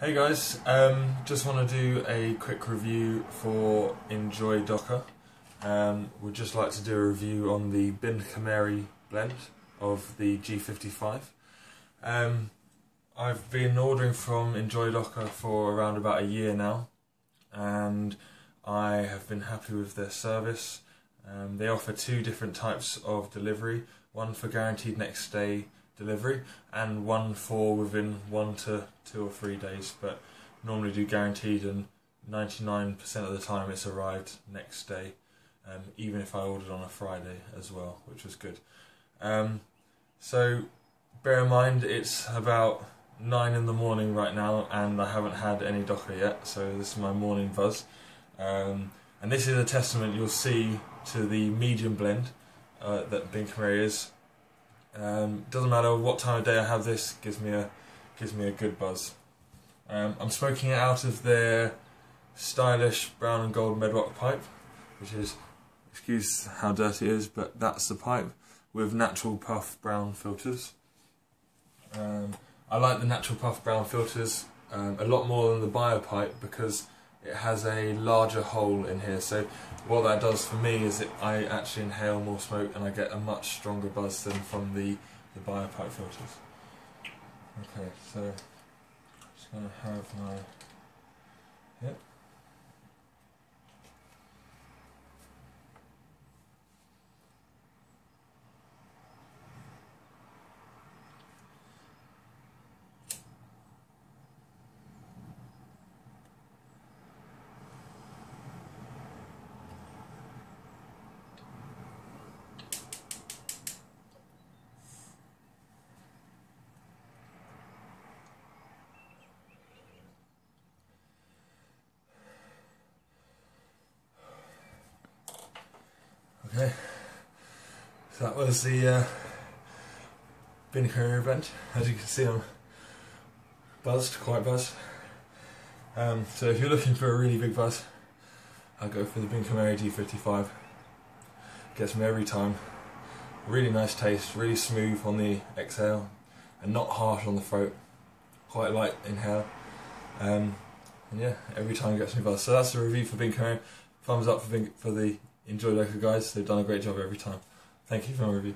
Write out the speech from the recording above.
Hey guys, um, just want to do a quick review for Enjoy Dokha. Um, would just like to do a review on the Bin Khumery blend of the G55. Um, I've been ordering from Enjoy Dokha for around about a year now, and I have been happy with their service. Um, they offer two different types of delivery, one for guaranteed next day delivery and one for within one to two or three days, but normally do guaranteed and 99% of the time it's arrived next day, um, even if I ordered on a Friday as well, which was good. Um, so bear in mind it's about 9 in the morning right now and I haven't had any Dokha yet, so this is my morning buzz. Um, and this is a testament you'll see to the medium blend uh, that Bin Khumery is um, doesn't matter what time of day I have this, gives me a gives me a good buzz. Um, I'm smoking it out of their stylish brown and gold Medwakh pipe, which is excuse how dirty it is, but that's the pipe with natural puff brown filters. Um, I like the natural puff brown filters um, a lot more than the BioPipe because it has a larger hole in here. So what that does for me is that I actually inhale more smoke and I get a much stronger buzz than from the, the BioPipe filters. Okay, so I'm just going to have my... Yep. Okay, so that was the uh, Bin event. As you can see, I'm buzzed, quite buzzed. Um, so if you're looking for a really big buzz, I'll go for the Bin Khumery G55. Gets me every time. Really nice taste, really smooth on the exhale, and not harsh on the throat. Quite light inhale. Um, and yeah, every time gets me buzzed. So that's the review for Bin Khumery. Thumbs up for, Bin, for the Enjoy Dokha guys, they've done a great job every time. Thank you for my review.